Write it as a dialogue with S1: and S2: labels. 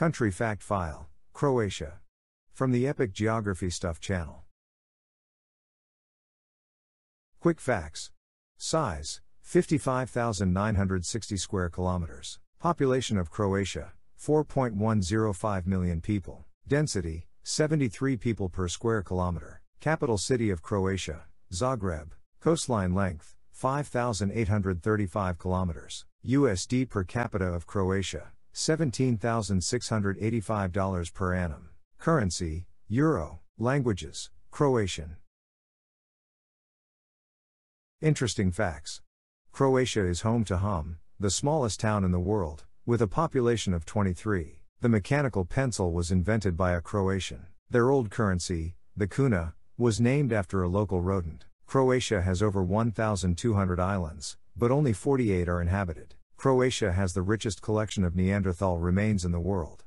S1: Country Fact File Croatia. From the Epic Geography Stuff channel. Quick facts. Size 55,960 square kilometers. Population of Croatia 4.105 million people. Density 73 people per square kilometer. Capital city of Croatia Zagreb. Coastline length 5,835 kilometers. USD per capita of Croatia $17,685 per annum. Currency Euro. Languages Croatian. Interesting facts. Croatia is home to Hum, the smallest town in the world, with a population of 23. The mechanical pencil was invented by a Croatian. Their old currency, the kuna, was named after a local rodent. Croatia has over 1,200 islands, but only 48 are inhabited. Croatia has the richest collection of Neanderthal remains in the world.